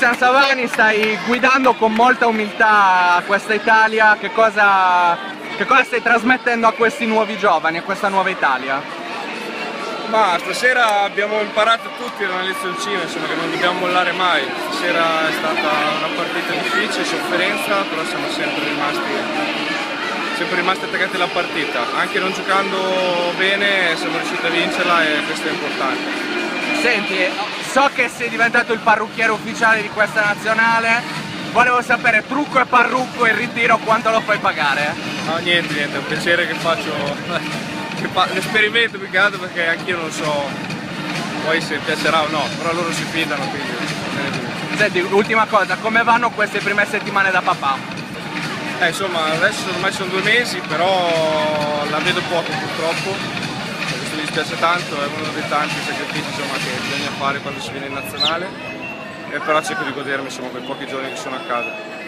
Cristian Savani stai guidando con molta umiltà questa Italia, che cosa, che cosa stai trasmettendo a questi nuovi giovani, a questa nuova Italia? Ma stasera abbiamo imparato tutti una lezioncina, insomma, che non dobbiamo mollare mai. Stasera è stata una partita difficile, sofferenza, però siamo sempre rimasti, sempre rimasti attaccati alla partita. Anche non giocando bene siamo riusciti a vincerla e questo è importante. Senti, so che sei diventato il parrucchiere ufficiale di questa nazionale, volevo sapere trucco e parrucco il ritiro quanto lo fai pagare? No, niente, niente, è un piacere che faccio l'esperimento più che altro perché anch'io non so poi se piacerà o no, però loro si fidano quindi. Senti, ultima cosa, come vanno queste prime settimane da papà? Eh, insomma, adesso ormai sono due mesi, però la vedo poco purtroppo mi dispiace tanto, è uno dei tanti sacrifici insomma, che bisogna fare quando si viene in nazionale, e però cerco di godermi insomma, quei pochi giorni che sono a casa.